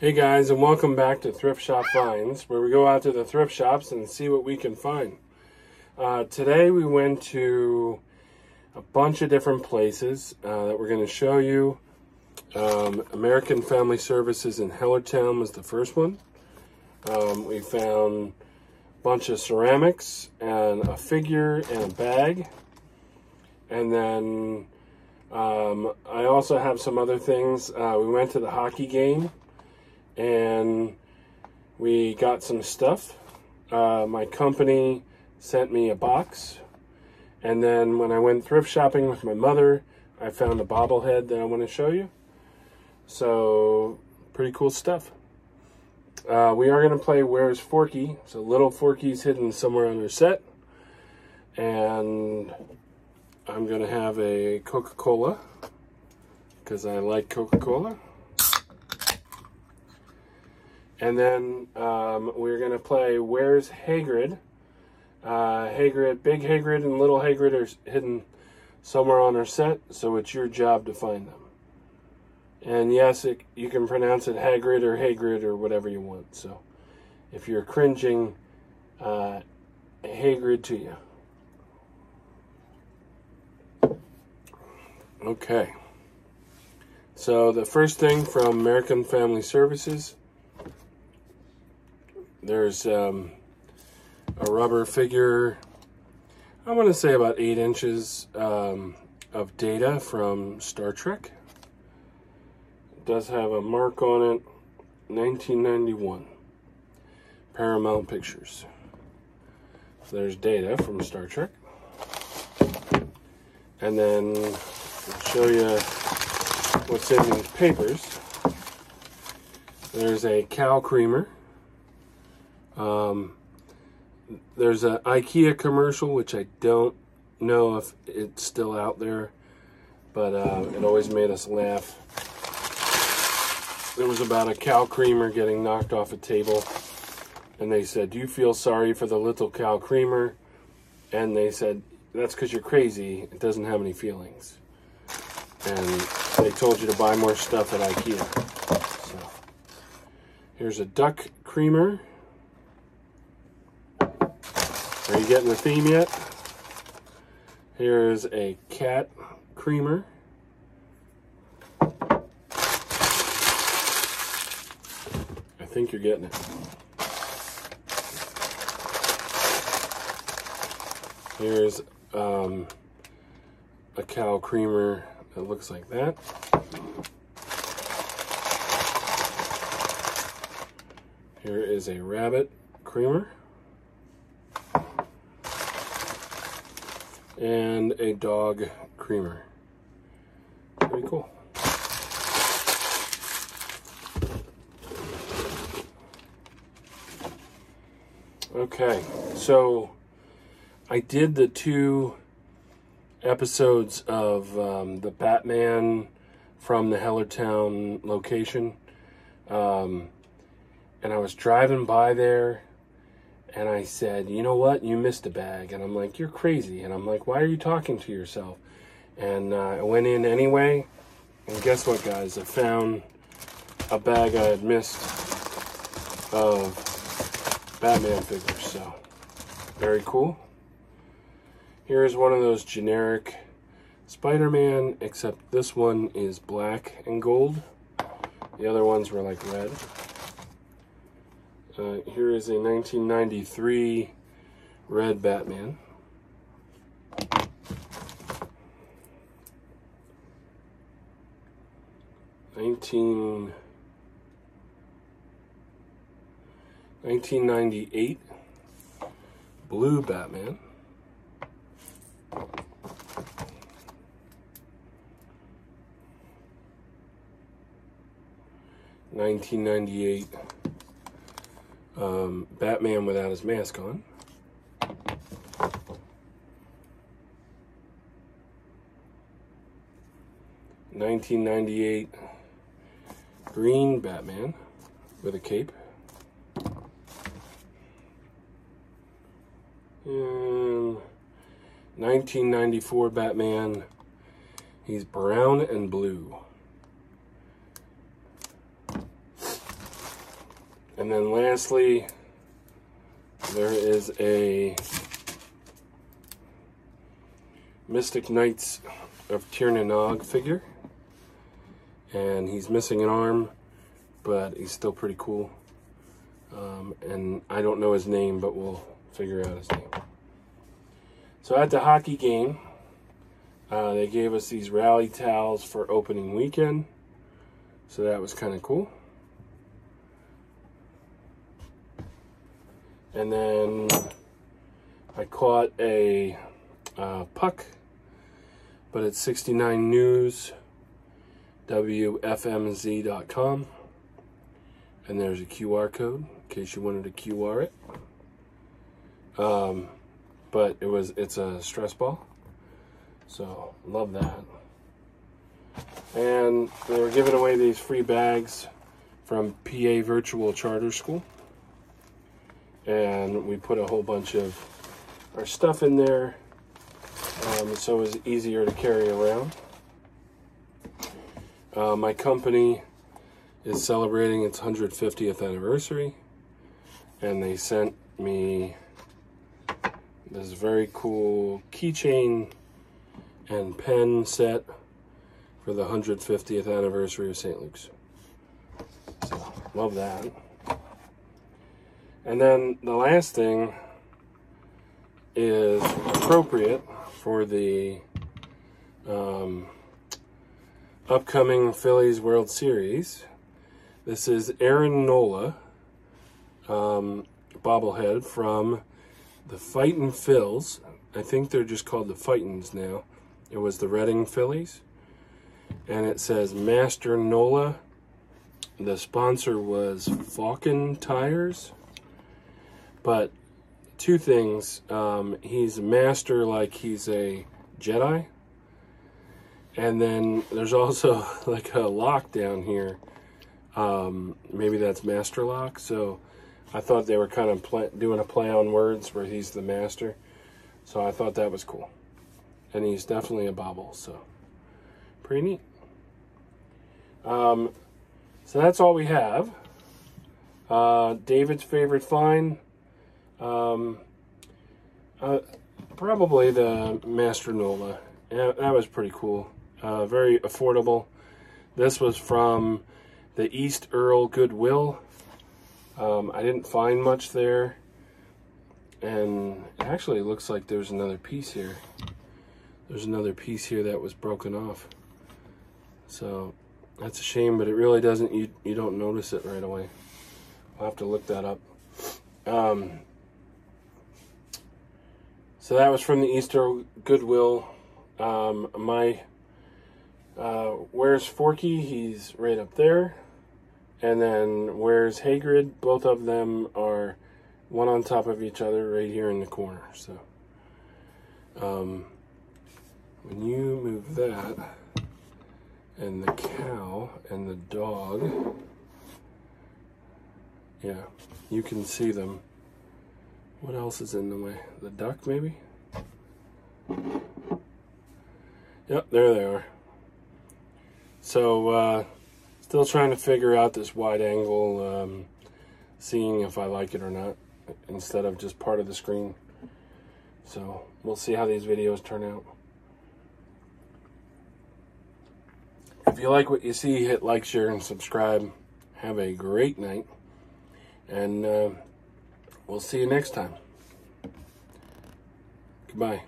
Hey guys, and welcome back to Thrift Shop Finds, where we go out to the thrift shops and see what we can find. Uh, today we went to a bunch of different places uh, that we're going to show you. Um, American Family Services in Hellertown was the first one. Um, we found a bunch of ceramics and a figure and a bag. And then um, I also have some other things. Uh, we went to the hockey game and we got some stuff. Uh, my company sent me a box, and then when I went thrift shopping with my mother, I found a bobblehead that I want to show you. So, pretty cool stuff. Uh, we are going to play Where's Forky? So, little Forky's hidden somewhere on her set. And I'm going to have a Coca Cola because I like Coca Cola. And then um, we're going to play Where's Hagrid? Uh, Hagrid, Big Hagrid and Little Hagrid are hidden somewhere on our set, so it's your job to find them. And yes, it, you can pronounce it Hagrid or Hagrid or whatever you want. So if you're cringing, uh, Hagrid to you. Okay. So the first thing from American Family Services there's um, a rubber figure, I want to say about eight inches um, of data from Star Trek. It does have a mark on it, 1991, Paramount Pictures. So there's data from Star Trek. And then show you what's in these papers. There's a cow creamer. Um, there's an IKEA commercial, which I don't know if it's still out there, but uh, it always made us laugh. It was about a cow creamer getting knocked off a table, and they said, Do you feel sorry for the little cow creamer? And they said, That's because you're crazy. It doesn't have any feelings. And they told you to buy more stuff at IKEA. So, here's a duck creamer. Are you getting the theme yet? Here's a cat creamer. I think you're getting it. Here's um, a cow creamer that looks like that. Here is a rabbit creamer. And a dog creamer. Pretty cool. Okay, so I did the two episodes of um, the Batman from the Hellertown location. Um, and I was driving by there and I said, you know what? You missed a bag. And I'm like, you're crazy. And I'm like, why are you talking to yourself? And uh, I went in anyway. And guess what, guys? I found a bag I had missed of Batman figures. So, very cool. Here's one of those generic Spider-Man, except this one is black and gold. The other ones were like red. Uh, here is a 1993 red Batman. Nineteen. 1998 blue Batman. Nineteen ninety eight um, Batman without his mask on. Nineteen ninety eight green Batman with a cape. And 1994 Batman, he's brown and blue. And then lastly, there is a Mystic Knights of Tir na Nog figure. And he's missing an arm, but he's still pretty cool. Um, and I don't know his name, but we'll figure out his name. So at the hockey game, uh, they gave us these rally towels for opening weekend. So that was kind of cool. And then I caught a uh, puck, but it's 69 News, WFMZ.com. And there's a QR code in case you wanted to QR it. Um, but it was it's a stress ball. So love that. And they were giving away these free bags from PA Virtual Charter School. And we put a whole bunch of our stuff in there um, so it was easier to carry around. Uh, my company is celebrating its 150th anniversary, and they sent me this very cool keychain and pen set for the 150th anniversary of St. Luke's. So, love that. And then the last thing is appropriate for the um, upcoming Phillies World Series. This is Aaron Nola um, bobblehead from the Fightin' Phils. I think they're just called the Fightins now. It was the Reading Phillies. And it says Master Nola. The sponsor was Falken Tires. But two things. Um, he's a master like he's a Jedi. And then there's also like a lock down here. Um, maybe that's master lock. So I thought they were kind of play, doing a play on words where he's the master. So I thought that was cool. And he's definitely a bobble, so pretty neat. Um, so that's all we have. Uh, David's favorite find. Um, uh, probably the Master Nola. Yeah, that was pretty cool. Uh, very affordable. This was from the East Earl Goodwill. Um, I didn't find much there. And actually looks like there's another piece here. There's another piece here that was broken off. So that's a shame, but it really doesn't, you, you don't notice it right away. I'll have to look that up. Um, so that was from the East Earl Goodwill. Um, my, uh, where's Forky? He's right up there. And then where's Hagrid? Both of them are one on top of each other right here in the corner. So um, when you move that and the cow and the dog, yeah, you can see them. What else is in the way? The duck, maybe? Yep, there they are. So, uh, Still trying to figure out this wide angle, um, seeing if I like it or not, instead of just part of the screen. So we'll see how these videos turn out. If you like what you see, hit like, share, and subscribe. Have a great night. And uh, we'll see you next time. Goodbye.